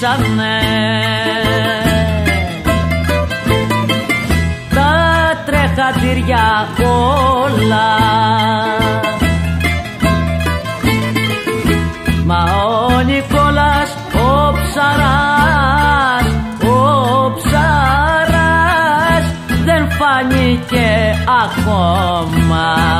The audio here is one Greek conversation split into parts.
φύγανε τα τρεχατήρια όλα. Μα ο Νικόλας ο ψαράς, ο ψαράς δεν φάνηκε ακόμα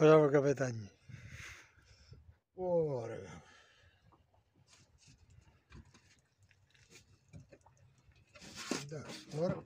Bravo Capitani. Oh, raga. Да, скоро.